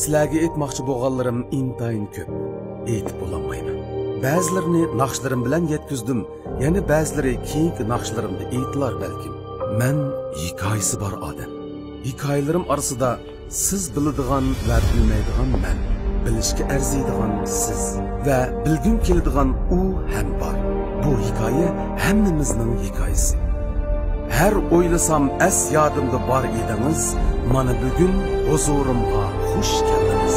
sizlarga aytmoqchi bo'lganlarim intayin ko'p. Aytib bo'lolmayman ba'zilarini naqshlarim bilan yetkazdim. Yana ba'zilari keyingi naqshlarimda aytilar balkim. Man hikoyasi bor odam. Hikoyalarim orasida siz biladigan va bilmaydigan man bilishga arziydigan siz va bilgim keladigan u ham bor. Bu hikoya hammamizning hikoyasi. Har o'ylasam as yodimda bor edingiz mana bugun huzurimga xush keldingiz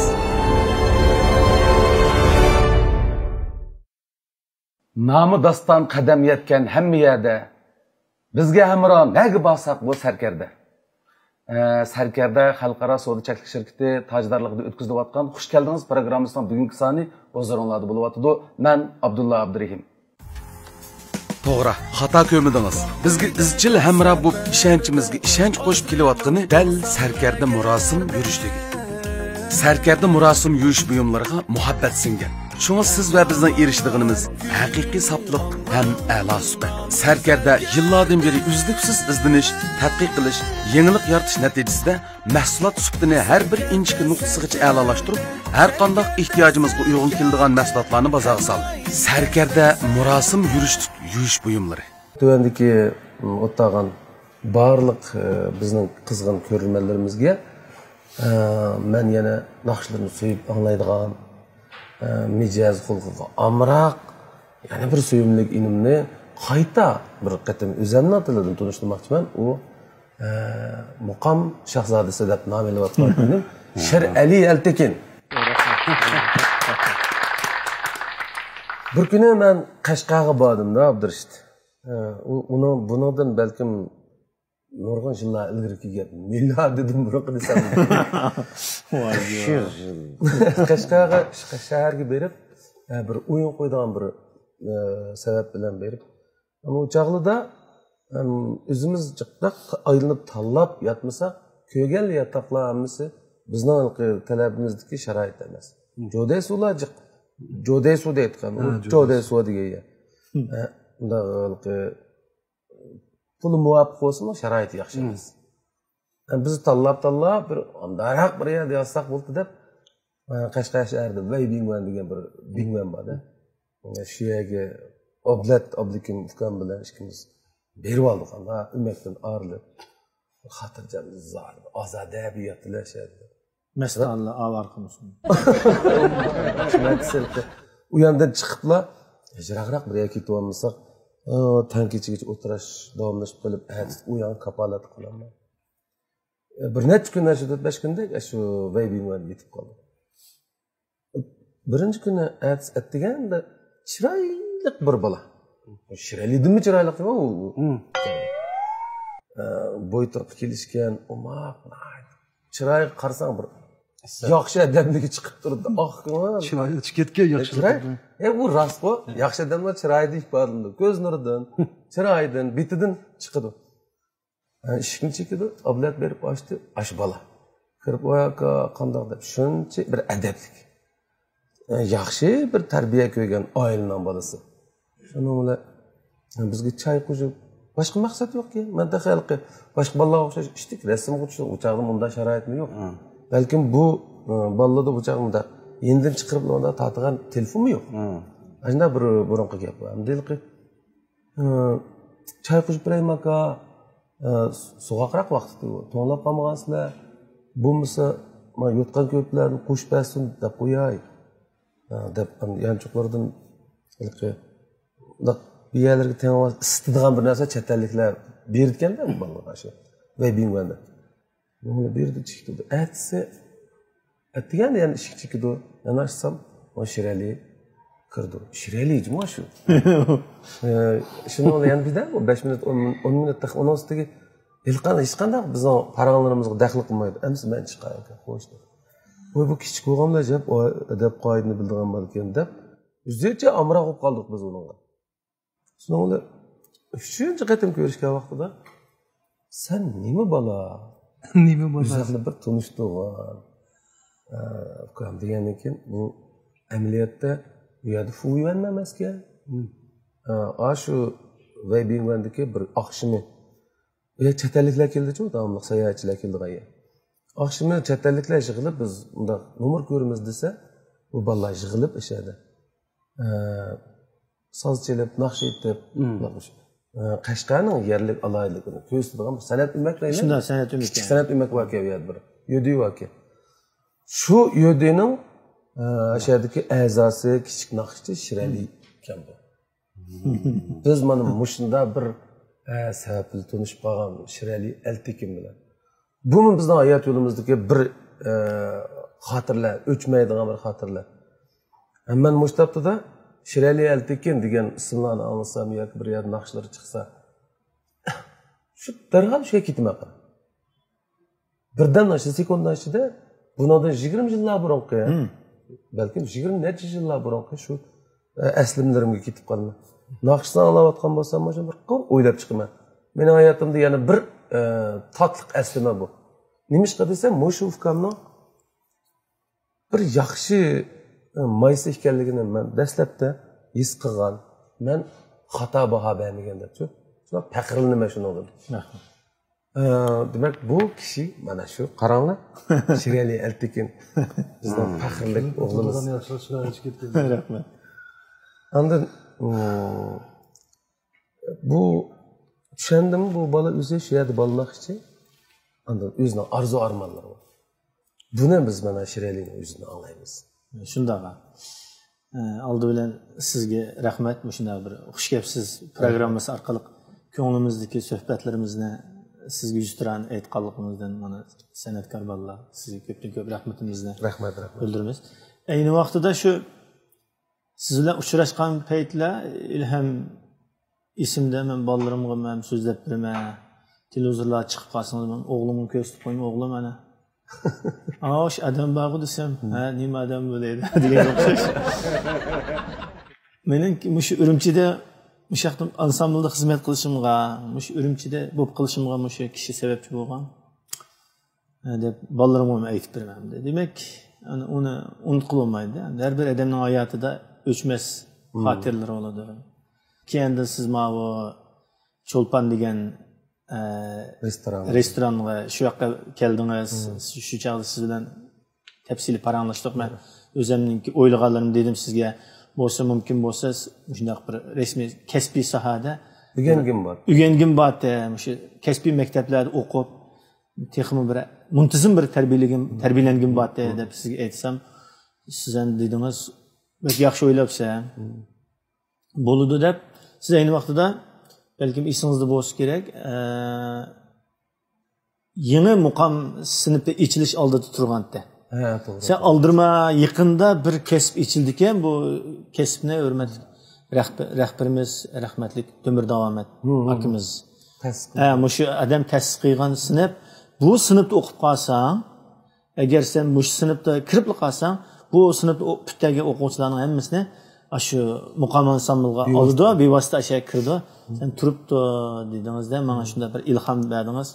nomi doston qadam yetgan hamma yerda bizga hamroh naga borsak bu sarkarda sarkarda xalqaro savdo cheklik shirkati tojdorligida o'tkazilayotgan xush keldingiz programmasining bugungi soni huzuringlarda bo'lyotidi man abdulla abdurahim to'g'ri xato ko'midingiz bizga izchil hamroh bo'lib ishonchimizga ishonch qo'shib kelayotgani dal sarkarda murosim yurishligi sarkarda murosim yurish buyumlariga muhabbat singan. Shunga siz va bizning erishdig'inimiz haqiqiy sopliq ham a'lo suhbat. Sarkarda yillardan beri uzluksiz izlanish tadqiq qilish yangilik yaratish natijasida mahsulot suhbatini har bir inchki nuqtasigacha a'lolashtirib har qanday ehtiyojimizga uyg'un keladigan mahsulotlarni bozorga soldi. Sarkarda murosim yurish yuvish buyumlari. Tuvandagi o'tag'an barliq bizning qizg'in ko'rganlarimizga Э, мен яна нақшыларын сүйіп аңлайдыған э, мижаз құлқыға амырақ яна бір сүйімлік инімні қайта бір қытым өзімнің атыладым тұныштырмақшымын ол э, мұқам шахзадасы деп нам еліп атқан шыр әли әлтекен. Бір күні мен қашқаға бардым да әбдірішті бұның бұныңдан бәлкім nurg'un yillar ilgarigi gap milliard dedim bunaqa desam qashqarga shaharga berib bir o'yin qo'ydigan bir sabab bilan berib u chog'lida o'zimiz jiqdaq aylanib tanlab yotmasak ko'rgan yotoqlar hammasi bizni talabimizdagi sharoit emas. Jo'day suvlar jiq jo'day suv deyotgan jo'day suv. degan puli muvofiq bo'lsin sharoiti yaxshi emas biz tanlab tanlab bir ondaroq bir yerda yozsak bo'ldi deb qashqar shahrida vay bingman degan bir bingman borda shu yerga oblat oblikim ukam bilan ikkimiz berib oldik umakdan orilib xotirjam ozoda bu yerda. Mestalla avarqımızın. u yerdan chiqibla yiroqroq bir yerga ketib olmasak tong kechagacha o'tirish davomlashib qolib u yoqni kapolat qilaman. E, bir necha kundan shu to'rt besh kunda e, shu vaybingman yetib qoldi. Birinchi kuni atdiganda chiroyli bir bola. Chiroyli dimi chiroyli dema u e, bo'y turib kelishgan umoq chiroyi qarasang bir yaxshi. Odamniki chiqib turibdi oq Chiroyli ketgan yaxshi. e bu rost ku yaxshi odamlar chiroyida ifodalandi ko'z nuridan chiroyidan betidan chiqadi eshikni chekidi oblat berib ochdi. Ash bola. Kirib voy aka qandoq deb. Shuncha bir adablik. Yaxshi bir tarbiya ko'rgan oilaning bolasi. Shuni bilan bizga choy qo'shib boshqa maqsad yo'qki manda xalqi boshqa bolalarga o'xshash ichdik rasmga tushdik u chog'da bunday sharoitmi yo'q balkim bu bolalarda bu chog'da bunday yendan chiqarib bunday tortgan telefonmi yo'q ana shunday bir burunqi gap bor choy qo'shib beraymi aka? So'g'oqroq vaqt to'nglab qolmagansizlar bo'lmasa man yotgan ko'plarni qo'shib bersin deb qo'yay. Deb yanchuqlardan bu yerlarga isitadigan bir narsa chet elliklar berganda bu bolalarga shu vaybingmanda berdi chekdi aytsa aytganda yana eshik chekidi yana ochsam shirali kirdi shirali juma shu shuni yana bizda besh minut o'n minutda o'n ustidagi hech qanday bizni paranglarimizga daxli qilmaydi amsi man chiqar ekan xo'sh voy bu kichik bo'lganlar deb qoidani bildigan ekan deb o'zicha amroq bo'lib qoldik biz unga so'ngra uchinchi qatim ko'rishgan vaqtida san nima bola Nima bo'ladi? uzoqli bir tanishdik ukam degandan keyin bu amaliyotda bu yerda fuyvan emas ekan a shu vaybingvandiki bir oqshimi u yer chet elliklar keldichu davomli sayohatchilar keldi oqshimi chet elliklar yig'ilib biz undaq nomer ko'ramiz desa bu bolalar yig'ilib ishadi soz chelib naqsh etib qashqarning yerlik alayligini ko'rsatadigan bir san'at umaklayni shunday san'at umid kichik san'at umak vaka bir. Yodi vaka shu yodining o'sha yerdagi a'zosi kichik naqshchi shirali ekan bu. Biz mana mushunda bir sababli tanishib qolgan shirali altekin bilan. Bumi bizni hayot yo'limizdagi bir xotirlar o'chmaydigan bir xotirlar. Man mushtabdida shirali altekin degan ismlarni anglasam yoki bir yerda naqshlar chiqsa shu darhol shu yerga ketmoqda birdan shu sekunddan ichida bundan yigirma yillar burunqi balkim yigirma necha yillar burunqi shu aslimlarimga ketib qolman naqshni anglayotgan bo'lsam mana bir o'ylab chiqaman. Meni hayotimda yana bir totliq aslima bu. Nimishqa desam mushu ukamni bir yaxshi maysa ekanligini man dastlabda his qilgan. Man xato baho bermagan debchi faqrlanaman shundan demak bu kishi mana shu qaranglar. Shirali altekin. Bizni faxrlik o'g'limiz. Rahmat. Andin bu tushundimi bu bola o'zi shu yerda bo'lmoqchi andin o'zini orzu armonlari bor. Buni biz mana shiralini o'zini anglaymiz shundaqa oldi bilan sizga rahmat. Shunday bir xushgapsiz programmasi orqali ko'nglimizdagi suhbatlarimizni sizga yuzturan aytganligimizdan mana san'atkor bolalar sizga ko'pdan ko'p rahmatimizni rahmat rahmat. bildiramiz. Ayni vaqtida shu siz bilan uchrashgan paytlar ilham esimda man bolalarimga man so'zlab beraman. Televizorlar chiqib qolsin o'g'limni ko'rsatib qo'ying o'g'lim ana osh odam borku desam ha nima odam bo'laydi degan o'xshash mening shu urumchida o'sha yoqda ansamblda xizmat qilishimga shu urumchida bo'lib qilishimga o'sha kishi sababchi bo'lgan. Deb bolalarimga ham aytib beraman demak uni unutqilib bo'lmaydi har bir odamning hayotida o'chmas xotiralari bo'ladi keyin siz mana bu cho'lpon degan restoran restoranga shu yoqqa keldingiz shu chog'da siz bilan tafsiliy paranglashdik man o'zimniki o'ylaganlarimni dedim sizga bo'lsa mumkin bo'lsa shundoq bir rasmiy kasbiy sohada o'rgangim bor o'rgangim bor shu kasbiy maktablarda o'qib texmi bir muntazam bir tarbiyalagim tarbiyalangim bor deb sizga aytsam siz ham dedingiz yaxshi o'ylabsan bo'ludi deb siz ayni vaqtida balkim esingizda bo'lishi kerak yangi muqam sinfda ichilish oldida turganda. To'g'ri. Sen oldirma yaqinda bir kasb ichildi ekan bu kasbni hurmat rahbarimiz rahmatli temir davomat akamiz ha shu odam ta'sis qilgan sinf bu sinfda o'qib qolsang agar sen shu sinfda kirib qolsang bu sinfda bittagi o'quvchilarning hammasini shu muqam ansamblga oldi bevosita shu kirdi sen turibdi dedingizda manga shunday bir ilhom berdingiz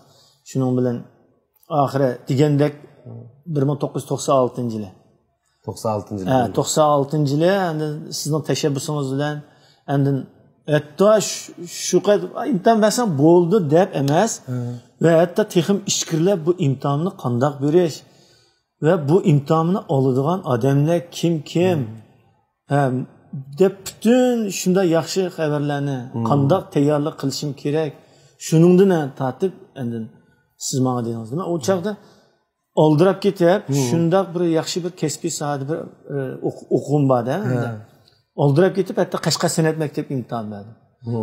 shuning bilan oxiri degandek bir ming to'qqiz yuz to'qson oltinchi yili to'qson oltinchi ha to'qson oltinchi yili endi sizni tashabbusingiz bilan endi hatto shu imtihon bersam bo'ldi deb emas va hatto texim ishkirlab bu imtihonni qandoq berish va bu imtihonni oladigan odamlar kim kim deb butun shunday yaxshi xabarlarni qandoq tayyorlik qilishim kerak shuningdan tortib endi siz manga dedingiz nima u chog'da oldirab ketib shundoq bir yaxshi bir kasbiy sohada bir o'quvim borda. Oldirab ketib hatto qashqar san'at maktabi imtihon berdim.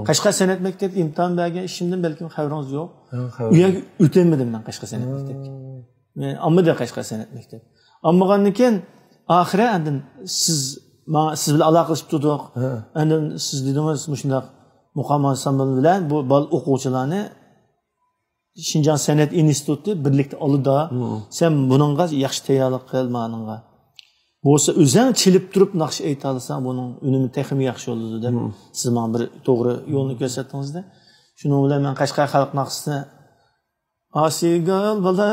Qashqar san'at maktabi imtihon bergan ishimdan balkim xabaringiz yo'q. U yerga o'tolmadim man qashqar san'at maktabga men olmadi qashqar san'at maktabi olmagandan keyin oxiri siz man siz bilan aloqa qilishib turdik. Endi siz dedingiz shundoq ansambl bilan bu o'quvchilarni shinjon san'at instituti birlikda oldida sen bunga yaxshi tayyorlik qil manga bo'lsa o'zing chilib turib naqsh ayta olsang buning unumi texmi yaxshi bo'ladi deb siz manga bir to'g'ri yo'lni ko'rsatdingizda shuning bilan man qashqar xalq naqsini osigal bola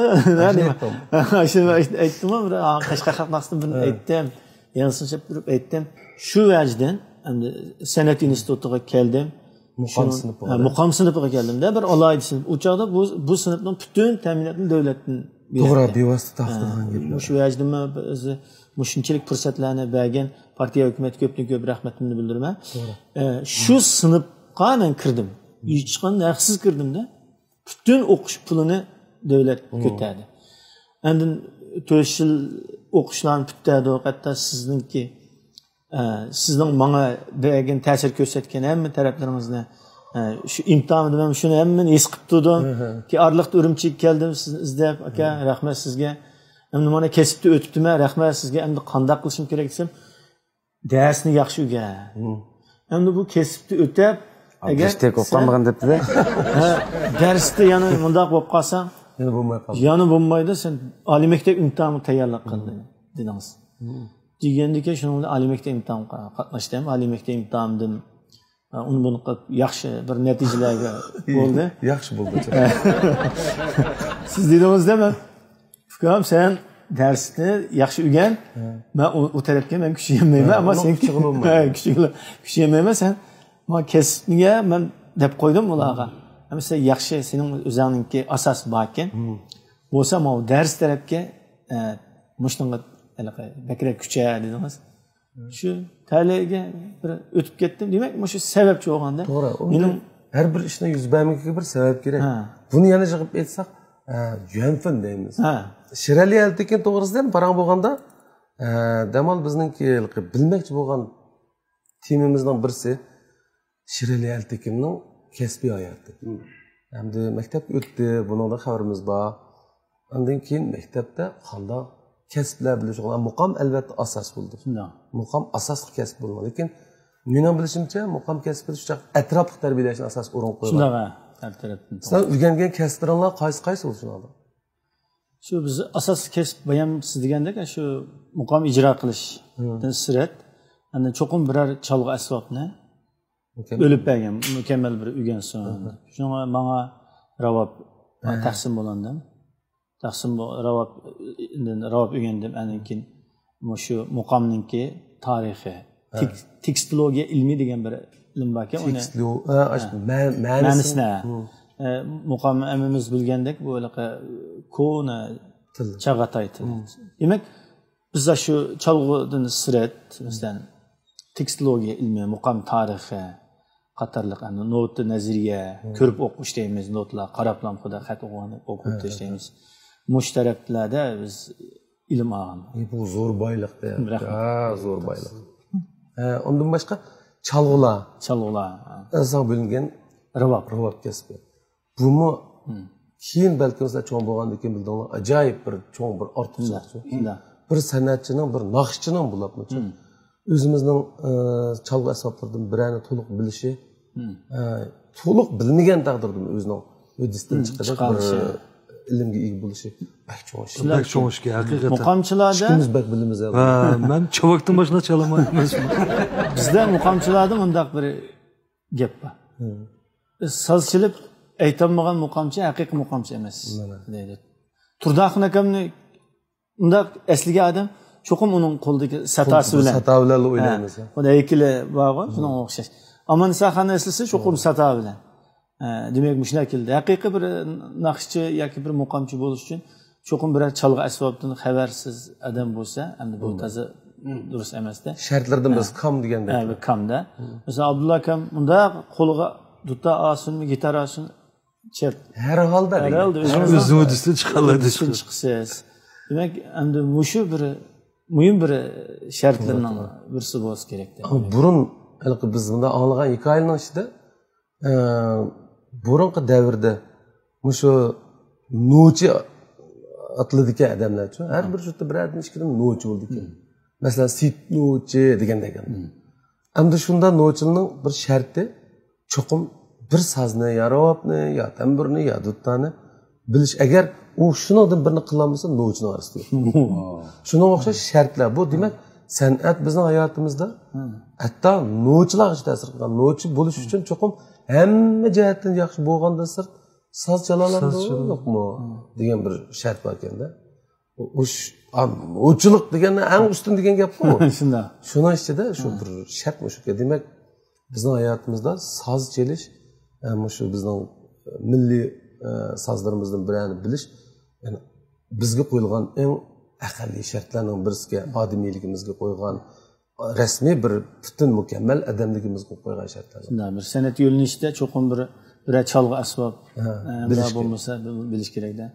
shuni aytdimu bir qashqar xalq naqsini bir aytdim yansishib turib aytdim shu vajdan endi san'at institutiga keldim muqom sinfi Ha, muqom sinfiga keldimda bir alohida sinf u chog'da bu bu sinfni butun ta'minotni davlatdan to'g'ri bevosita shu vajdimi bizni shunchalik fursatlarni bergan partiya hukumat ko'pdan ko'p rahmatimni bildiraman shu sinfga men kirdim hech qanday narxsiz kirdimda butun o'qish pulini davlat ko'tardi endi to'rt yil o'qishlarni bitadi hatto sizningki e, sizning manga bergan ta'sir ko'rsatgan hamma taraflaringizni e, shu imtihonda man shuni hammani his qilib turdim. Ki orliqda urumchiga keldim sizni izlab aka rahmat sizga. Endi mana kesibda o'tibdimi? Rahmat sizga endi qandoq qilishim kerak desam darsni yaxshi o'rgan endi bu kesibda o'tab agar o'qimagan debdida. Darsda yana mundoq bo'lib qolsang yana bo'lmay qoldi. Yana bo'lmaydi sen oliy maktab imtihoni tayyorlab qil dedingiz. Degandan keyin shuning oliy maktab imtihoniga qatnashdim oliy maktab imtihonidan uni buni qilib yaxshi bir natijalarga bo'ldi. yaxshi bo'ldi siz dedingizda man ukam sen darsni yaxshi o'rgan man u tarafga man kuch ammo sen kuch sen man kasbga man deb qo'ydim ularga Sen yaxshi sening o'zingninki asos bor ekan bo'lsa man u dars tarafga e, mushunga bakrak kucha dedingiz shu talaga bir o'tib ketdim demak mana shu sababchi bo'lganda to'g'ri mening har bir ishni yuz bermagiga bir sabab kerak buni yana yig'ib aytsak juanfin deymiz ha shirali altekin to'g'risida ham parang bo'lganda e, damal bizningki bilmoqchi bo'lgan temamizdan birisi altekinning kasbiy hayoti endi maktabga o'tdi bunida xabarimiz bor undan keyin maktabda qandoq kasblar bilish muqom albatta asos bo'ldi muqom asosli kasb bo'lgan lekin meni bilishimcha muqom shu atrofli tarbiyalashni asos o'rin qo'ygan tarafdan. Sizlar o'rgangan kasblaringlar qaysi qaysi bo'ldi shunaqa shu bizni asosiy kasb boyam siz degandek shu muqom ijro qilishdan sirat ana cho'qim biror cholg'u asbobni o'lib bergan mukammal bir o'rgansin shunga manga ravob taqsim bo'landim taqsim ravob ravob o'rgandim andan keyin shu muqomninki tarixi tek- tekstologiya ilmi degan bir ilm bor ekan uni ma'nisini muqom ammamiz bilgandek bu anaqa ko'na Til. chag'atay til demak bizda shu cholg'udan sirat masalan tekstologiya ilmi muqom tarixi qatorliq ana nota nazariya ko'rib o'qish deymiz notlar qarab lampuda xat o'qib o'qib tashlaymiz mush taraflarda biz ilm olgan bu zo'r boyliqda Rahmat. ha zo'r boyliq Ha, undan boshqa chalg'ular. Cholg'ular inson bo'lingan ravob. Ravob kasbi. Bumi keyin balkim sizlar cho'ng bo'lgandan keyin bildinglar ajoyib bir cho'ng bir ortiqchalik shundoq bir san'atchining bir naqshchining bo'ladi asboblaridan birini to'liq bilishi e, to'liq bilmagan taqdirda o'zining o'disidan chiqadi chiqarishi. bir ilmga ega bo'lishi bak cho'ng ish Bak cho'ngishga haqiqatan. muqomchilarda ikimiz bak bilimiz Ha, men chavakdan boshqa chalaman emasman. bizda muqomchilarda bundoq bir gap bor biz soz chilib aytolmagan muqomchi haqiqiy muqomchi emas deydi. Turdoqin akamni undoq asliga odam cho'qim uning qo'lidagi satosi bilan. sato bilan o'ynaymiz uni haykali borku shunga o'xshash. Aman sahani eslasa cho'qim sato bilan. Demak shunaqa keldi. Haqiqiy bir naqshchi yoki bir muqomchi bo'lish uchun cho'qim biror cholg'u asbobdan xabarsiz odam bo'lsa endi bu toza durust emasda. Shartlardan biz kam deganda kamda. Masalan abdulla akam unda qo'liga duta olsinmi gitara olsin chep har holda degan. herhalde O'zini o'zingizdan chiqsiz. Demak endi mushu bir muhim bir shartlardan birisi bo'lishi kerak burun haligi biz bunda anglagan hikoyaning ichida e, burungi davrda shu novchi otiladi ekan odamlarchi har bir yerda birorta ikkidan novchi bo'ldi ekan masalan sit novchi deganda ekan endi shunda novchining bir sharti cho'qim bir sazni yo ravobni yo tamburni yo duttani bilish agar u shunidan birini qilolmasa novchini orasida yo'q shunga o'xshash shartlar bu. Demak san'at bizning hayotimizda hatto novchilar ta'sir qilgan novchi bo'lish uchun cho'qim hamma jihatdan yaxshi bo'lgandan sirt soz yo'qmi? degan bir shart bor ekanda. Novchilik degani eng ustun degan gapku shundoq shuni ichida shu bir shart shu demak bizni hayotimizda soz chelish shu bizning e, milliy e, sozlarimizdan birini bilish yani bizga qo'yilgan eng aqlli shartlarning birisiga odamiyligimizga qo'ygan rasmiy bir butun mukammal odamligimizga qo'ygan shartlar. Shunday bir san'at yo'linishida cho'qim bir bir cholg'i asbob bular bo'lmasa bilish kerakda.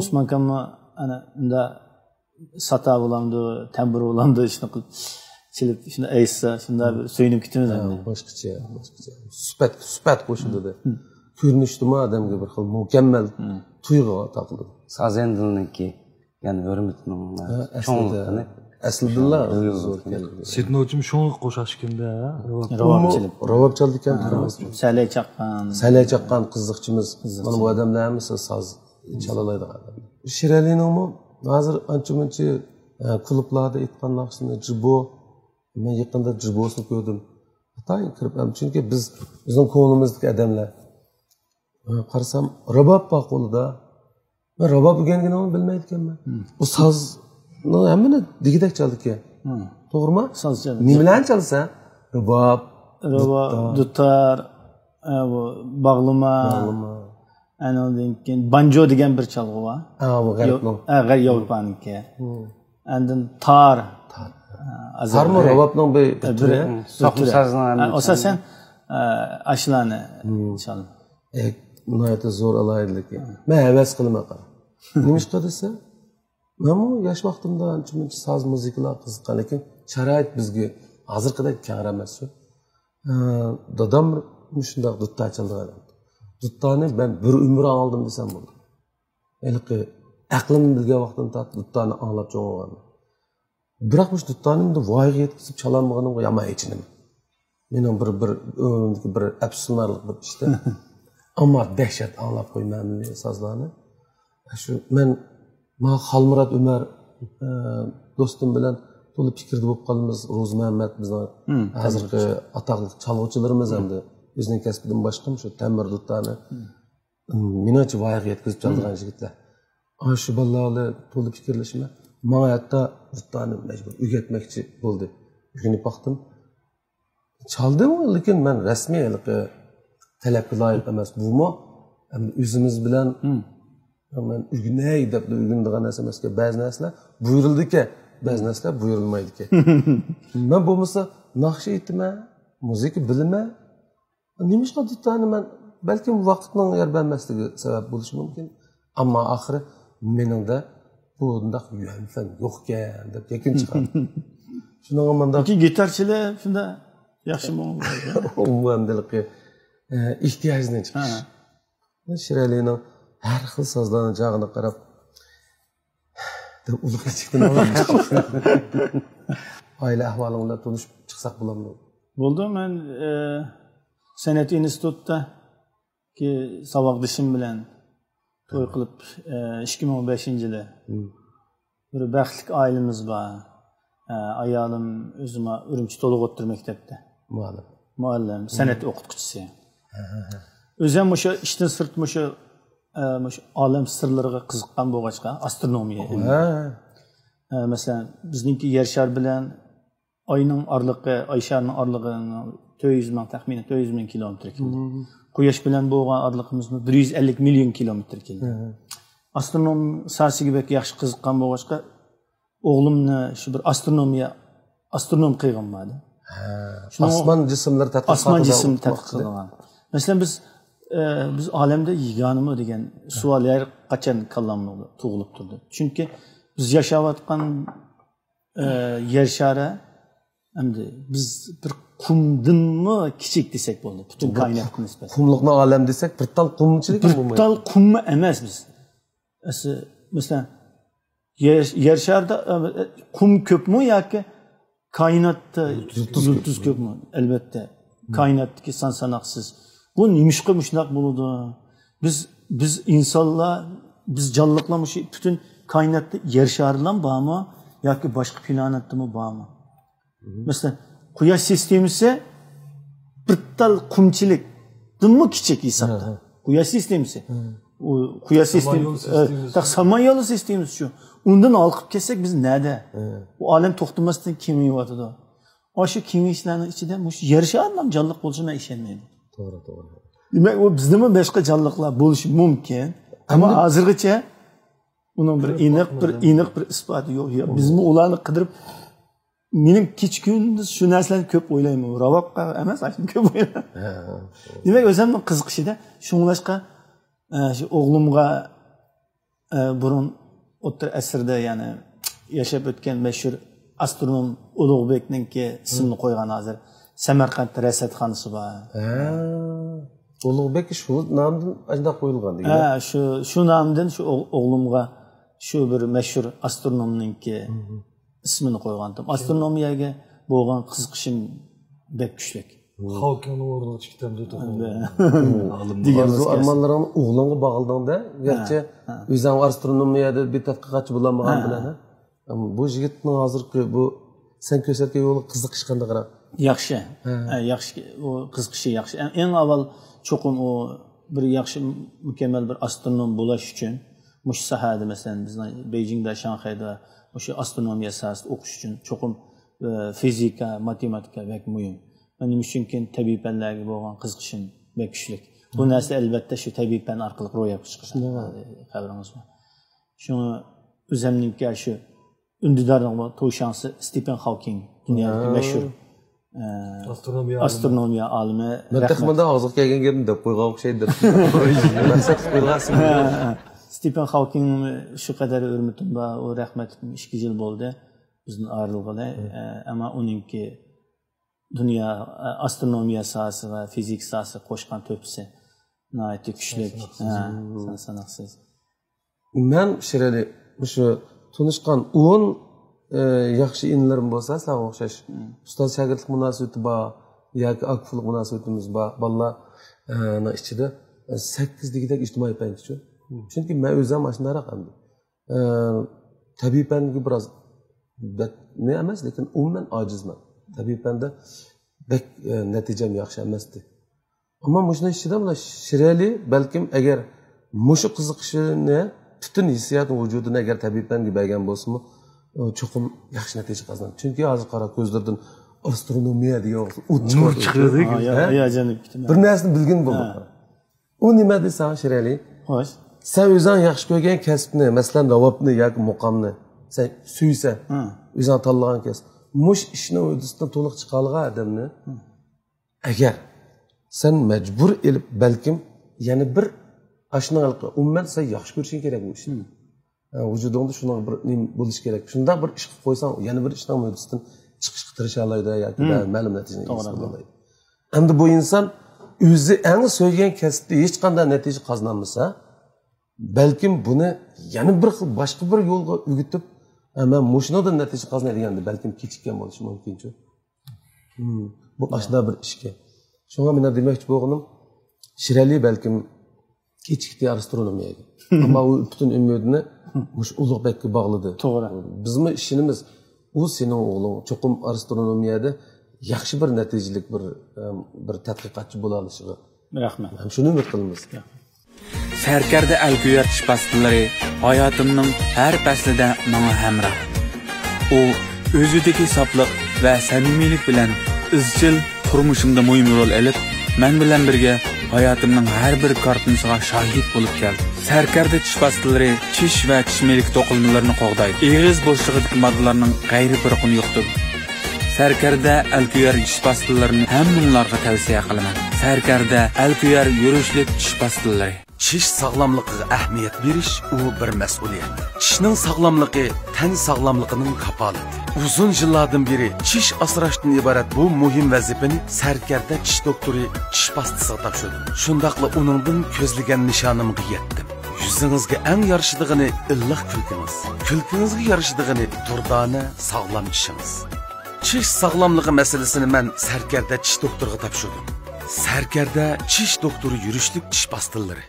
Usmon akamni ana unda sata bo'lamdi tambur bo'lamdi shuni qilib chilib shuni aytsa shunday bir suyunib ketaman boshqacha boshqacha. Supat supat qo'shiladi ko'rinishdimi odamga bir xil mukammal tuyg'u taqildi sazendilniki ya'ni hurmatning aslida setnovchim shunga qo'shashganda ravobchilik ravob chaldi ekan salay chaqqan salay chaqqan qiziqchimiz mana bu odamlarimiz soz chalalaydigan odamlar shiralininmi hozir ancha muncha klublarda aytgan narsani jibo men yaqinda jibosini ko'rdim kirib chunki biz bizning ko'nglimizdagi odamlar qarasam rabob bor qo'lida. Man rabob o'rganganimni bilmaydi ekanman u sozni hammani degidek chaldi ekan to'g'rimi? Soz chaldi nimalarni chalsa rubob rabob dutar bu bog'lama andan keyin banjo degan bir cholg'u bor. Bu yevropaniki andin tor sarmi robobning bir turi? asosan ashlarni chal nihoyatda zo'r alohidalik man havas qilaman qara nima ishqa desa manmu yosh vaqtimda ancha muncha soz muzikalar qiziqqan lekin sharoit bizga hozirgidek kangri emas dadam shundoq dutta chaldigan duttani man bir umr oldim desam bo'ladi haligi aqlim bilgan vaqtdan tortib duttani anglab cho'ng'iganman biroq shu duttani voyaga yetkazib chololmaganimga yomon ichinaman mening bir bir umrimdagi bir afsuslanarli bir ishda ammo dahshat anglab qo'yman sozlarni shu men man xolmurod umar do'stim bilan to'la fikrda bo'lib qolamiz ro'zi muhammad bizni hozirgi atoqli chalg'uvchilarimiz endi o'zining kasbidan boshqa shu tamir duttani menimcha voyaga yetkazib chaldigan yigitlar ana shu bolalarni to'la fikrlashma manga hatto duttani majbur o'rgatmoqchi bo'ldi o'rganib boqdim chaldim lekin man rasmiy talabga loyiq emas bumi o'zimiz bilan man o'rganay deb o'rganadigan narsa emas ekan ba'zi narsalar buyurildi ekan ba'zi narsalar buyurilmaydi ekan man bo'lmasa naqsha aytaman muzika bilaman nima duttani man balkim vaqtning yer bermasligi sabab bo'lishi mumkin. Ammo oxiri meningda bundoq fan yo'q ekan deb yakun chiqadi. Shunaqa manda gitarchilar shunda yaxshi umuman ehtiyojdan chiqish shiralini har xil sozlarni jag'ini qarab oila ahvoling bilan tanishib chiqsak bo'ladimi bo'ldi man san'at institutida saboqdoshim bilan to'y qilib ikki ming beshinchi yili bir baxtli oilamiz bor ayolim o'zim urumchi to'liq o'ttir maktabda muallim muallim san'at o'qituvchisi o'zi ham o'sha ishdan sirt o'sha shu olam sirlariga qiziqqan bo'lg'achqa astronomiya masalan bizniki yer shar bilan oyning orlig'i oy sharni orlig'i to'rt yuz ming taxminan to'rt yuz ming kilometr keldi. Quyosh bilan bo'lgan orlig'imizni bir yuz ellik million kilometr keldi. Astronom sarsiga bek yaxshi qiziqqan bo'lg'achqa o'g'limni shu bir astronomiya astronom qilgan madi osmon jismlar osmon jism tadqiq qilgan masalan biz biz olamda yeganimi degan savol qachon kallamni tug'ilib turdi chunki biz yashayotgan yer shari endi biz bir qumdinmi kichik desak bo'ldi butun koinotga nisbatan qumliqni olam desak bir tal qumchilik bir tal qummi emas biz. Masalan yer sharida qum ko'pmi yoki koinotda yulduz ko'pmi albatta koinotdagi son sanoqsiz bu nimishqa shundoq bo'ladi biz biz insonlar biz jonliqlar shu butun koinotda yer sharidan bormi yoki boshqa planetdami bormi masalan quyosh sistemasi bir tal qumchilik dimmi kichik hisobda quyosh sistemasi u quyosh sistemasi samanyolu sistemasi shu undan olqib kelsak biz nada u olam to'xtamasdan kemayotidi o'sha kengashlarni ichida mush yarasha odam jonliq bo'lishiga man ishonmayman to'g'ri to'g'ri demak u bizdami boshqa jonliqlar bo'lishi mumkin ammo hozirgacha uni bir aniq bir aniq bir isboti yo'q. Bizmi ularni qidirib mening kecha kunduz shu narsalarni ko'p o'ylayman. Ravobqa emas ko'p o'ylayman. Demak o'zimni qiziqishida shunglashqa e, shu o'g'limga e, burun o'rta asrda ya'ni yashab o'tgan mashhur astronom ulug'bekniki ismini qo'ygan hozir samarqandda rasadxonasi bor. Ulug'bek shu nomdan shundoq qo'yilgan degan ha shu shu nomdan shu o'g- o'g'limga shu bir mashhur astronomniki ismini qo'ygan astronomiyaga bo'lgan qiziqishim bek kuchlik. Xalqni o'rniga chiqdim orzu armonlaringni o'g'lingga bog'ildingda garchi o'zing astronomiyada bir tadqiqotchi bo'lolmagan bilan. Bu yigitni hozirgi bu sen ko'rsatgan yo'li qiziqish qanday qarab? Yaxshi Ha, yaxshi u qiziqishi yaxshi Eng- avval cho'qim u bir yaxshi mukammal bir astronom bo'lish uchun mush sohada masalan bizni bejingda shanxayda o'sha astronomiya sohasida o'qish uchun cho'qim fizika matematika bek muhim nima uchunki tabiiy fanlarga bo'lgan qiziqishim bek kuchli bu narsa albatta shu tabiiy fan orqali ro'yobga chiqishi xabaringiz bor shuni o'zimniki shu undidorning to'shansi stipen hawking dunyodagi mashhur e, astronomiya astronomiya olimi taxmanda hozir kelgan gapni deb qo'ygan o'xshaydi deb maqsad qilib qo'ygansiz stipen hawking shu qadar hurmatim bor u rahmat ikki yil bo'ldi bizni ayrılg'ili ammo uninki dunyo e, astronomiya sohasi va fizik sohasi qo'shgan to'pisi nihoyatda kuchli san sanoqsiz man shirali o'sha tunishgan o'n yaxshi inlarim bo'lsa sanga o'xshash ustoz shogirdlik munosabati bor yoki akfillik munosabatimiz bor bolalarni ichida sakkizligidagi ijtimoiy ijtimoiy uchun chunki man o'zim mana shunday raqamda tabiiy fanga biroz ne emas lekin umuman ojizman tabiiy fanda bak natijam yaxshi emasdi ammo mushuni ichida mana shirali balkim agar mushu qiziqishini butun hissiyot vujudini agar tabiiy fanga bergan bo'lsinmi cho'qim yaxshi natija qozonadi chunki hozir qara ko'zlardan astronomiya degan o't chiqyapti hayajonib bir narsani bilgin bo'ldi u nima desang shirali xo'sh sen o'zing yaxshi ko'rgan kasbni masalan ravobni yoki muqomni sen suysan o'zing tanlagan kasb mush ishni uddasidan to'liq chiqa olgan odamni agar sen majbur ilib balkim yana bir ashuni umuman sen yaxshi ko'rishing kerak bu ishni vujudingda shunaqa bir bo'lishi kerak shundoq bir ish qilib qo'ysang yana bir ishni uddasidan chiqishga tirisha oladi yoki ma'lum natijaga erishib oladi endi bu inson o'zi eng so'ygan kasbda hech qanday natija qozonolmasa balkim buni yana bir xil boshqa bir yo'lga o'gitib "Ha, man mushunidan natija qozonadigan balkim kechikkan bo'lishi mumkinchu Hmm, bu ashuna bir ishga shunga men demoqchi bo'lganim shirali balkim kechikdi astronomiyaga ammo u butun umidini mush ulug'bekka bog'ladi To'g'ri. bizmi ishimiz u sening o'g'ling cho'qim astronomiyada yaxshi bir natijalik bir bir tadqiqotchi bo'la olishiga rahmat ham shuni umid qilamiz Sərkərdə əl göyərtiş bastıları hayatımның hər fəslində mənə həmrah. O, özüdəki saflıq və səmimilik bilən izchil turmuşumda mühim rol elib, mən bilən birgə hayatımның әрбір bir kartınısına болып келді. geldi. Sərkərdə çiş vasitələri, çiş və çişməlik toxunmalarını qoğdaydı. Ağız boşluğundakı maddələrin qeyri bir. Sərkərdə əlküyər tish pastalarini hammalarga tavsiya qilaman. Sərkərdə əlküyər yurishlik tish pastalari. Tish sog'lomligiga ahamiyat berish u bir mas'uliyat. Tishning sog'lomligi tan sog'lomligining kafolati. Uzun yillardan beri tish asrashdan iborat bu muhim vazifani sarkarda tish doktori tish pastasiga topshirdi. Shundaqla uningdan ko'zlagan nishonimga yetdim. Yuzingizga eng yarashidig'ini illiq kulkingiz. Kulkingizga yarashidig'ini durdona sog'lom tishingiz. Tish sog'lomligi masalasini men sarkarda tish doktoriga topshirdim. Sarkarda tish doktori yurishlik tish pastillari.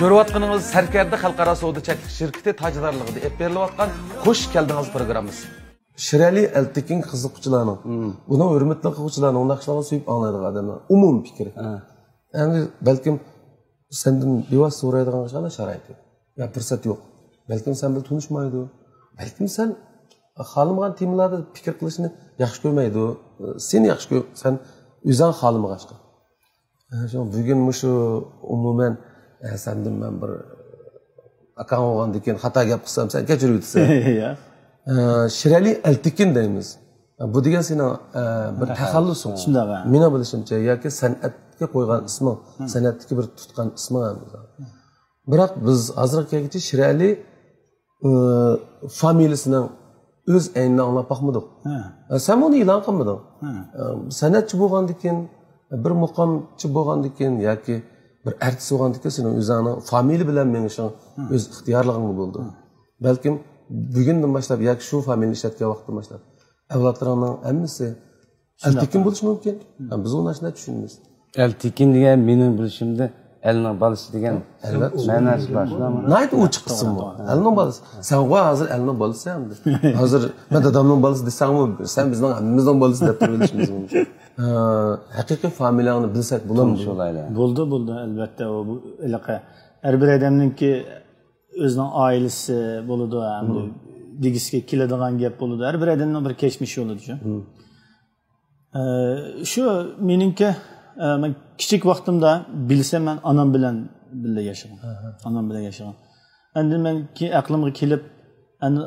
ko'rayotganingiz sarkarda xalqaro savdo cheklik shirkati tajdorligida ep berilayotgan xush keldingiz programmasi shirali altekin qiziquvchilarni buni hurmatli qiluvchilarni unaqa ishlarni suyib anglaydigan odamlar umumiy fikri endi balkim sendan bevosita so'raydigan sharoit yo'q yo fursat yo'q balkim sen bilan tanishmaydi balkim sen xohlamagan temalarda fikr qilishni yaxshi ko'rmaydi. Seni yaxshi ko'r sen o'zing xohlamag'achqa shu bugun shu umuman e, sandan man bir akang bo'lgandan keyin xato gap qilsam sen kechirib o'tsan ya. Shirali altikin deymiz. Bu degan seni e, bir taxallusing shundoq a. meni bilishimcha yoki san'atga qo'ygan isming san'atga bir tutgan isming biroq biz hozirgacha shirali e, familiyasining o'z aynini anglab boqmadik. E, sen buni e'lon qilmading. E, san'atchi bo'lgandan keyin bir muqomchi bo'lgandan keyin yoki bir artist bo'lgandan keyin seni o'zingni familiya bilan mengishing o'z ixtiyorliging bo'ldi. Balkim bugundan boshlab yoki shu familiyani ishlatgan vaqtdan boshlab avlodlaringning hammasi altekin bo'lishi mumkin. Biz uni shunday tushunamiz. Eltekin degan mening bilishimda elning bolasi degan ma'nosi bor shundaqmi nayt u chiqsin bu? Elning bolasi. Sen voy hozir elning bolasi hamdi hozir man dadamning bolasi desangmi? sen bizning hammamizning bolasi deb turishimiz mumkin Ha, haqiqiy familiyangni bilsak bo'ladimi? Bo'ldi bo'ldi albatta. Bu iliqa har bir odamniki o'zining oilasi bo'ladi hamda degisga keladigan gap bo'ladi. Har bir odamni bir kechmishi bo'ladi shu Ee, shu meningki man kichik vaqtimda bilsam man onam bilan birga yashagan onam bilan yashagan endi man aqlimga kelib endi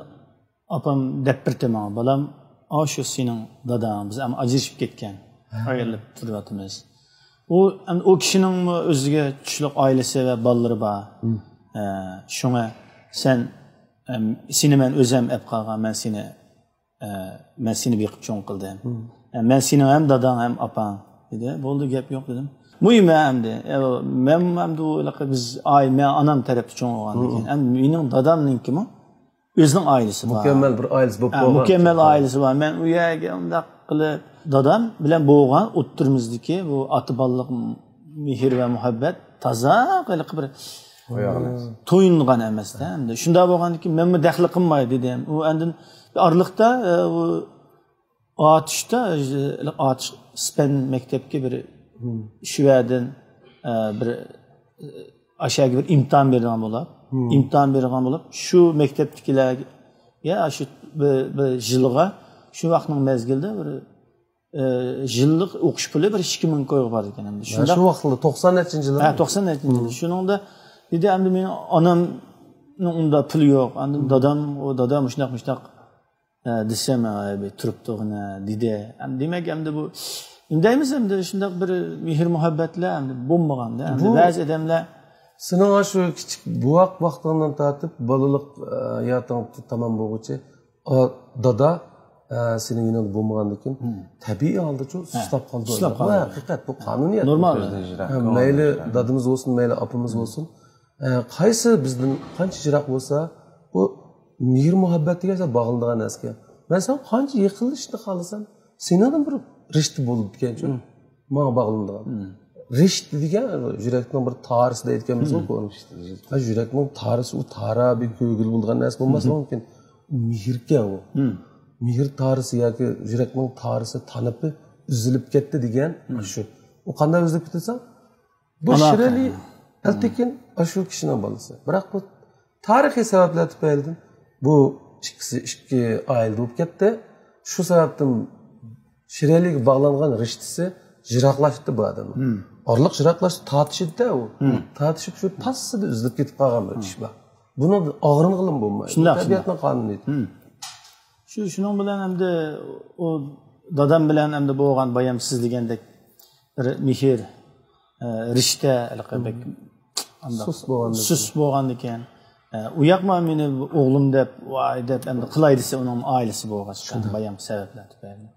opam deb birdi manga bolam a shu sening dadang biz ajrashib ketgan ayrilib turyapmiz u u kishining o'ziga tushliq oilasi va bolalari bor shunga sen seni man o'zim olib qolgan man seni man seni beqib cho'ng qildim man sening ham dadang ham opang dedi. Bo'ldi gap yo'q dedim. Muhim hamdi men anaqa biz ay men onam tarafda cho'ng bo'lgandan keyin ham mening dadamnikimi o'zining oilasi bor. Mukammal bir oilasi bo'lib qolgan mukammal oilasi bor. Man u yerga undaq qilib dadam bilan bo'lgan o'ttirimizdagi bu ota bolalik mehr va muhabbat toza qilib bir to'yingan emasda. Endi shunday bo'lgandan keyin manmi daxli qilmaydi dedim. U andin orliqda e, otishda e, otish span maktabga bir shu yerdan e, bir ashaga bir imtihon bergan bo'lib imtihon bergan bo'lib shu maktabdagilarga shu bir, bir yilga shu vaqtning mezgilida bir e, yillik o'qish puli bir ikki ming qo'yib bor ekan endi. Shunda shu vaqtda to'qson nechinchi yil ha to'qson nechinchi yil shuningda dedi endi meni onamni unda puli yo'q endi dadam u dadam shunaqa shunaqa e, desam "Ay, bir turibdig'ini dedi Endi demak endi bu indaymiz endi shundoq bir mehr muhabbatlar bo'lmaganda ba'zi odamlar seni shu kichik buvoq vaqtingdan tortib bolalik hayoting tamom bo'lguncha dada seni yonida bo'lmagandan keyin tabiiy holda shu ushlab qoldi ushlab Bu qoldi. haqiqat bu qonuniyat normal mayli dadamiz bo'lsin mayli opamiz bo'lsin qaysi bizdan qancha yiroq bo'lsa bu mehr muhabbatga bog'lanadigan narsaga man san qancha yiqilishni xohlasam sendan bir rishta bo'lib ketganchu manga bog'lanadigan rishta degan yurakning bir tarisida aytganmiz ha yurakning tarisi u tara ko'gil bo'lgan narsa bo'lmasligi mumkin. Mehrkan u. Mehr tarisi yoki yurakning tarisi tanib uzilib ketdi degan shu u qanday uzilib ketsa bu shirali altekin shu kishini bolasi. Biroq bu tarixiy sabablar tufaylidan bu ikkisi ikki oila bo'lib ketdi. Shu sababdan shiraliga bog'langan rishtasi yiroqlashdi bu odam orliq yiroqlashdi tortishibdida u. Tortishib shu passida uzilib ketib qolgan bir ish bor. Buni og'irin qilib bo'lmaydi. Shundoq, tabiatni qonuni shu shuning bilan hamda u dadam bilan hamda bo'lgan boyam siz degandek bir mehr e, rishta sus bo'lgan sus bo'lgan ekan u yoqma meni o'g'lim deb voy deb endi qilay desa uning oilasi bo'lgan boyam sabablar tufayli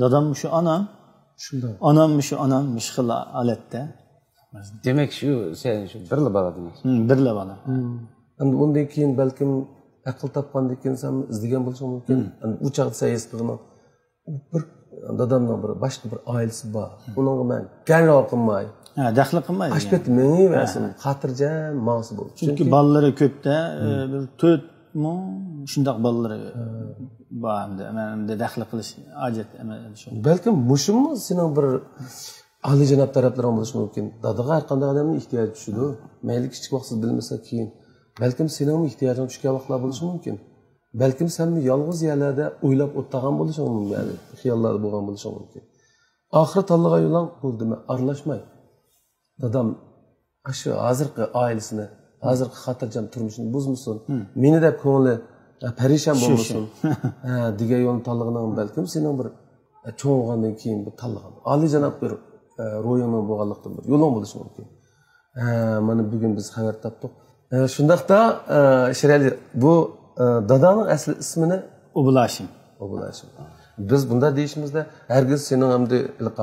dadam shu onam shundoq onam shu onam shu xil holatda demak shu sen shu birla bola demak birla bola endi undan keyin balkim aql topgandan keyin san izlagan bo'lishing mumkin u chog'da san his qilgan bir dadamning bir boshqa bir oilasi bor unga man ganroq qilmay daxli qilmaydi yani. ashpet mingiversin xotirjam mavzu bo'ldi. Chunki bolalari ko'pda e, bir to'rt ming shundoq bolalari bor endi daxli qilish shu. Balkim mushumi sening bir oliyjanob taraflaring bo'lishi mumkin. Dadaga har qanday odamni ehtiyoji tushadi mayli kichik vaqt siz bilmasa keyin. Balkim sening ehtiyojing tushgan vaqtlar bo'lishi mumkin. Balkim sen yolg'iz yerlarda o'ylab o'tlagan bo'lishing mumkin yani, xiyollar bo'lgan bo'lishi mumkin. Oxiri tanlagan yo'ling bo'ldi aralashmay dadam shu hozirgi oilasini hozirgi xotirjam turmushini buzmasin. Meni deb ko'ngli e, parishon bo'lmasin. Ha, degan yo'lni tanlaganing balkim sening bir e, cho'ng bo'lgandan keyin bir tanlagan oliyjanob bir e, ro'yingni bo'lganlikdan bir yo'ling bo'lishi mumkin. Ha, mana bugun biz xabar topdik. E, shundoqda e, shirali bu e, dadani asli ismini ublashim Obulashim. biz bunda deyishimizda hargiz sening hamda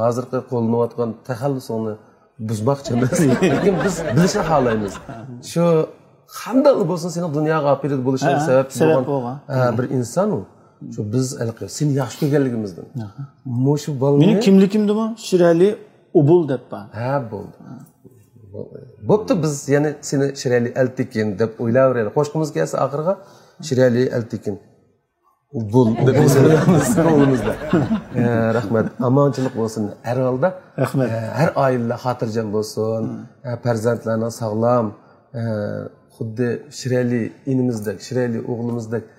hozirgi qo'llanayotgan taxallusingni buzmoqchi emas lekin biz bilishni xohlaymiz. Shu qanday bo'lsin seni dunyoga olib kelib bo'lishing Ha, sabab sabab bo'lgan bir inson u shu biz seni yaxshi ko'rganligimizdan. Mushu meni bolani kimligimdi bu shirali ubul debman ha bo'ldi. Bo'pti biz yana seni shirali altekin deb o'ylayveraylik qo'shqimiz kelsa oxiriga shirali altekin бұл қолыңызда рахмет аманшылық болсын әр алда рахмет әр айылда хатыржан болсын перзентлеріне сағлам құдды шірәлі иніміздік шірәлі оғылымыздік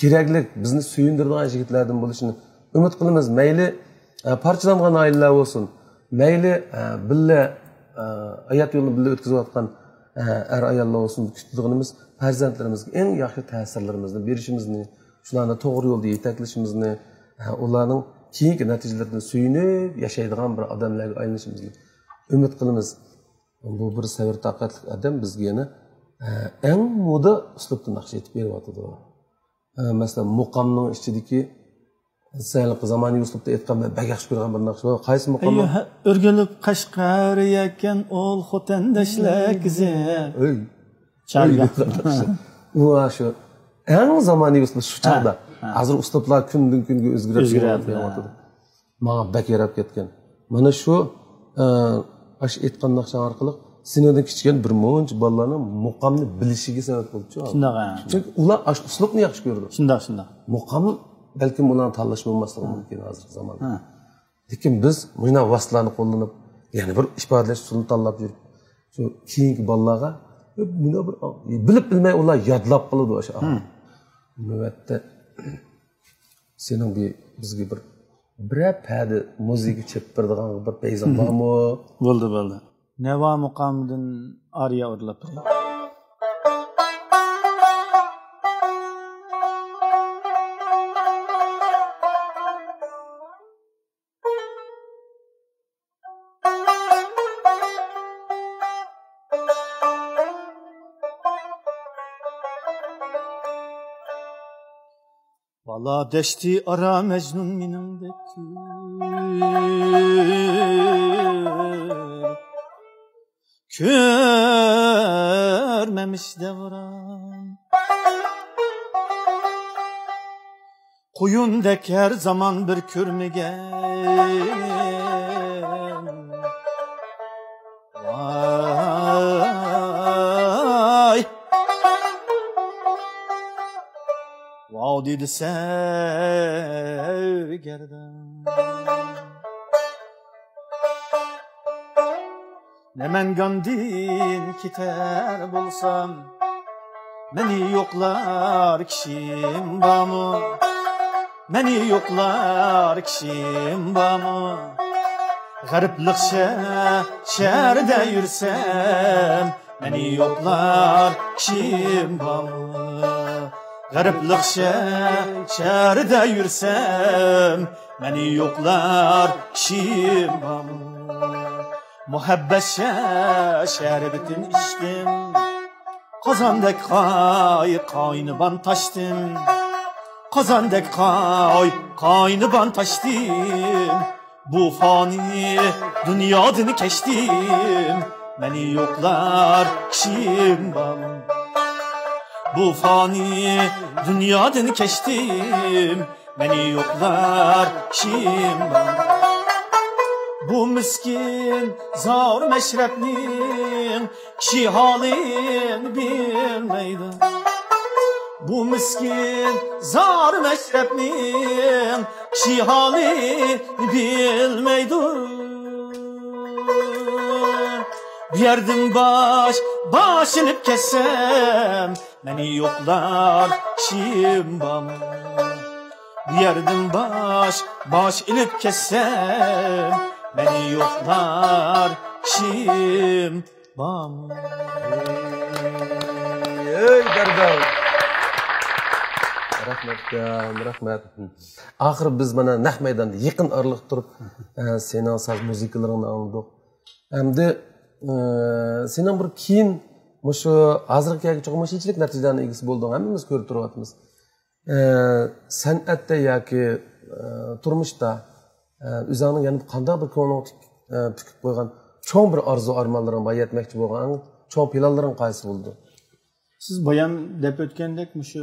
кереглік бізді сүйіндірдіған жігітлердің бұл үшін үміт қылымыз мәйлі парчаланған айылда болсын мәйлі білі аят елін білі өткізу атқан әр аялла болсын күштіздіғініміз перзентлерімізге ең яқшы тәсірлерімізді берішімізді shularni to'g'ri yo'lda yetaklashimizni eh, ularning keyingi natijalardan suyunib yashaydigan bir odamlarga aylanishimizni umid qilamiz bu bir sabr toqatli odam bizga yana eh, eng moda uslubda naqsh etib beryotidi Eh, masalan muqomning ichidagi sal zamoniy uslubda aytgan man bak yaxshi ko'rgan bir naqsh bor qaysi muqom o'rgilib qashqar ekan o'l u shu eng zamoniy uslub shu chog'da hozir uslublar kundan kunga o'zgarib O'zgaradi, ketyapti manga bak yarab ketgan. Mana shu e, shu aytgan naqsha orqali senidan kichkina bir muncha bolalarni muqomni bilishiga sabab bo'libdi shundoq chunki ular shu uslubni yaxshi ko'rdi. Shundoq shundoq. Muqom balkim ularni tanlash bo'lmasligi mumkin hozirgi zamonda lekin biz mana vositalarni qo'llanib yana bir ifodalash usulini tanlab yurib shu keyingi bolalarga мына бір біліп білмей олар ядлап қалады вообще нөвәтте сенің де бізге бір бірә пәді музыка чеп бердіған бір пейзан бар ма болды болды нәва мұқамдың ария ұрлап Allah deşti ara mecnun minem bekti Körmemiş devran. Kuyun dek her zaman bir kürmüge Wow dedi sevgerden Ne men gandin kiter bulsam Meni yoklar kişim bamı. Meni yoklar kişim bamı. Gariplik şerde yürsem Meni yoklar kişim bamı Gariplik şerde yürsem Meni yoklar bamı Muhabbet şerbetin içtim Kazandek kay kaynıban taştım. Kazandek kay kaynıban taştım. Bu fani dünyadan keçtim Beni yoklar kişim bana Bu fani dünyadan keçtim Beni yoklar bana Bu miskin zor meşrepnin Kişi halin bilmeydi Bu miskin zar meşrepnin Kişi halin bilmeydi yerdan bosh bosh ilib ketsam meni yo'qlar kishim bormi bu yerdan bosh bosh ilib ketsam meni yo'qlar kishim bormi ey dardav rahmat ukam rahmat oxiri biz mana naq maydonda yaqin oraliq turib e, sening soz muzikalaringni angladik endi e, sening bir keyin shu hozirgi shunchalik natijalarni egasi bo'lding hammamiz ko'rib turyapmiz E, san'atda yoki e, turmushda e, o'zingni yana qanday bir ko'ngling e, tikib qo'ygan cho'ng bir orzu armonlaring bor yetmoqchi bo'lgan cho'ng planlaring qaysi bo'ldi siz boyan deb o'tgandek shu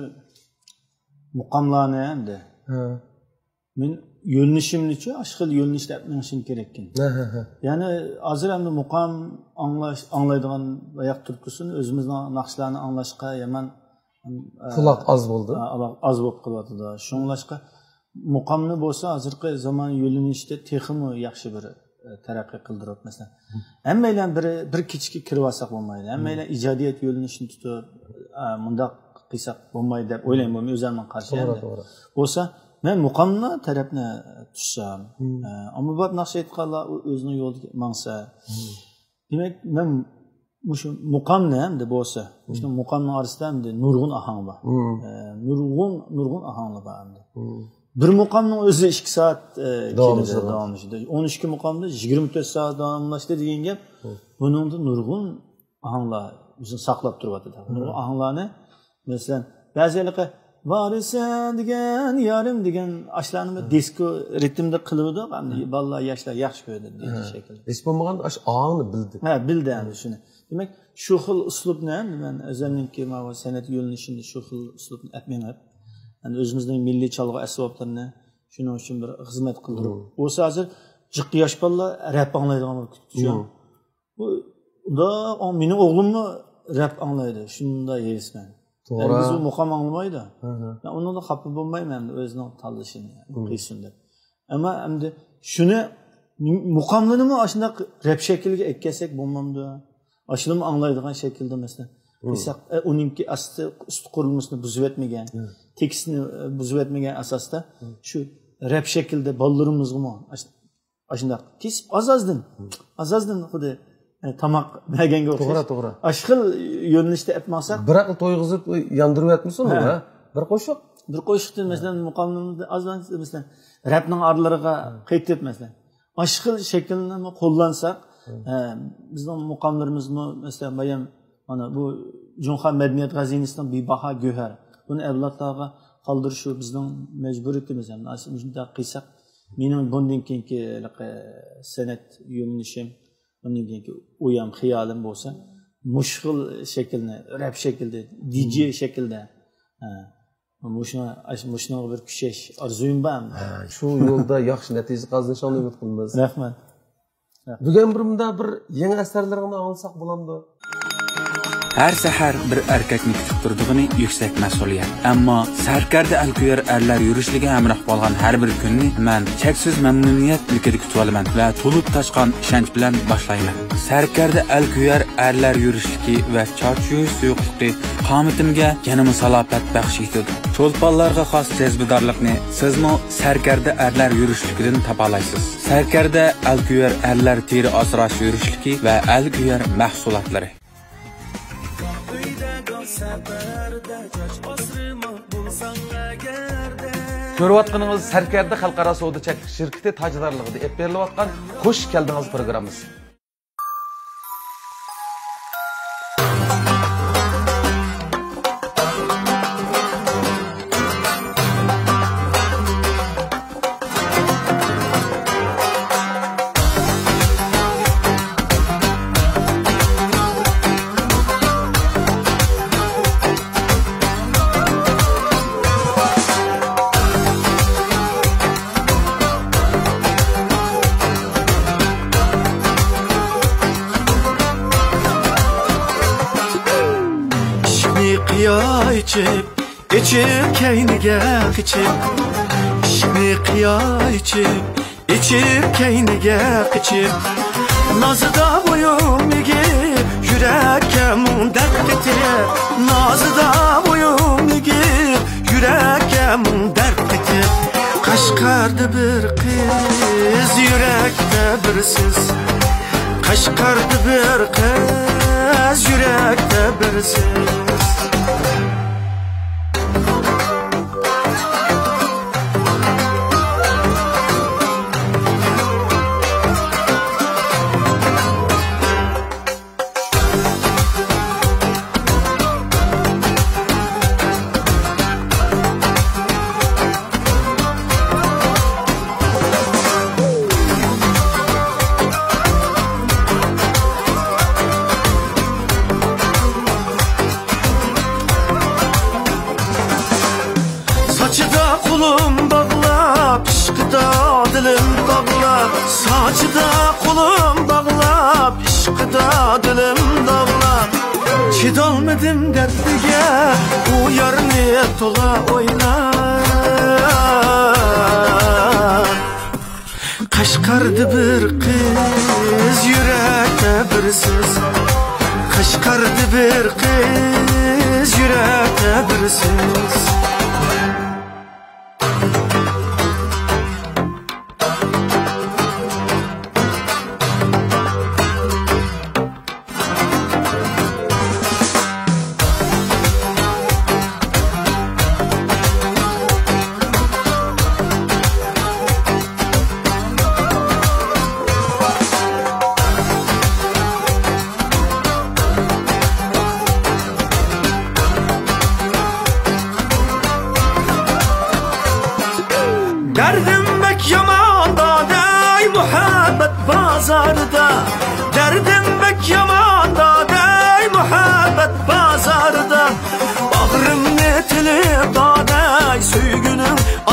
muqomlarni endi men yo'linishimnichi shu xil yo'linishda minishim kerak ekan. Ya'ni hozir endi muqom anglash anglaydigan oyoq turkusini o'zimizni naqshlarni anglashqa yaman e, quloq oz bo'ldi. oz bo'lib qolyotidi shunglashqa muqomni bo'lsa hozirgi zamon yo'linishda texmi yaxshi bir e, taraqqiy qildiryapti masalan. Hammanglar bir bir kechga kirib olsak bo'lmaydi. Hammanglar ijodiyat yo'linishini tutib e, mundoq qilsak bo'lmaydi deb o'ylayman. O'zimdan qarshi bo'lsa men muqomni tarafni tushsam e, ommabop naqsh aytganlar u o'zini yo'liga mangsa demak men shu muqomni endi bo'lsa shu muqomni orasida endi nurg'un ohang bor E, nurg'un nurg'un ohanglar bor endi bir muqomni o'zi ikki soat e, Davomlashadi. keladi davomlashadi o'n ikki muqomda yigirma to'rt soat davomlashdi degan gap buningda nurg'un ohanglar bizni saqlab turyotidi nurg'un ohanglarni masalan ba'zilarga borisan degan yarim degan ashlarni bir disko ritmda qiluvdi. Bolalar yoshlar yaxshi ko'rdi degan shekilli. Hech bo'lmaganda og'ni bildi. Ha bildi endi shuni. Demak shu xil uslubni man o'zimniki san'at yo'linishini shu xil uslubni endi o'zimizning milliy cholg'u asboblarini shuning uchun bir xizmat qildirib. Bo'lsa hozir jiqqa yosh bolalar rap anglaydigan bu undoq meni o'g'limni rap anglaydi. Shunday yeyisman To'g'ri. biz u muqom anglamaydi man undan xafa bo'lmayman o'zini tanlashini qilsin deb ammo endi shuni muqomlanimi shundoq rap shakliga etkazsak bo'lmamdi shuni anglaydigan shaklda masalan qilsak uningki asti usti qurilmasini buzib yetmagan tekstni buzib yetmagan asosda shu rap shaklda bolalarimizga shundoq kesib oz ozdan oz ozdan xuddi berganga to'g'ri o'xshash to'g'ri shu xil yo'nalishda aytmasak bir aql to'yg'izib yondirib yotmisan ha? Bir qo'shiq bir qo'shiqni masalan muqomni ozman masalan rapning orlariga qaytib masalan shu xil shaklni qo'llansak e, bizning muqomlarimizni masalan bayan mana bu junxo madaniyat g'azinasidan bebaho go'har buni avlodlarga qoldirish bizning majburiyatimiz qilsak mening bundan keyingi san'at yo'nalishim bundan keyingi o'yam xiyolim bo'lsa mush xil shaklni rap shaklda dj shaklda. Mushuni bir kushash orzuyim bor shu yo'lda yaxshi natija qozonishni umid qilamiz rahmat. Bugun bir bunda bir yangi asarlaringni olsak bo'lamdi Har sahar bir erkakni kutib turdig'ini yuksak mas'uliyat. Ammo sarkarda alkuyar erlar yurishligi hamroh bo'lgan har bir kunni man cheksiz mamnuniyat ilkida kutib olaman va to'lib toshgan ishonch bilan boshlayman. Sarkarda alkuyar erlar yurishligi va choch yuvish suyuqligi qomitimga yanama salofat baxsh etadi. Cho'lponlarga xos jazbidorlikni sizmi sarkarda erlar yurishligidan topalaysiz. Sarkarda alkuyar erlar teri asrash yurishligi va alkuyar mahsulotlari көріп жатқаныңыз сәркәрді халықара сауда шіркіті таждарлығыда деп беріліп жатқан қош келдіңіз программасы içip Şimdi kıya içip İçip keynige içip. Nazı da boyum igi Yürekke mundak getir Nazı da boyum igi Yürekke mundak getir Kaşkardı bir kız Yürekte bir siz. Kaşkardı bir kız Yürekte bir siz. Bağlap, işkıda dilim bağlap Çidolmadım dertlige, bu yarını tola oynar. Kaşkardı bir kız, yürekte bir söz. Kaşkardı bir kız, yürekte bir söz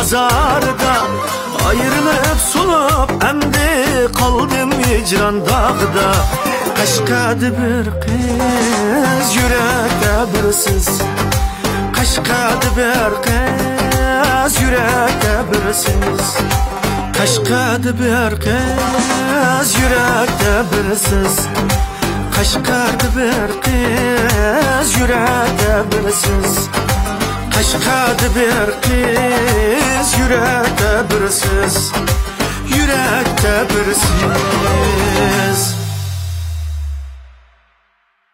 söygünüm azarda Ayrılıp solup emdi kaldım hicran dağda. Kaşkadı bir kız yürekte bir siz Kaşkadı bir kız yürekte bir siz Kaşkadı bir kız yürekte bir siz Kaşkadı bir kız yürekte bir siz Kaşkadı bir kız yürekte bir siz Yürekte bir siz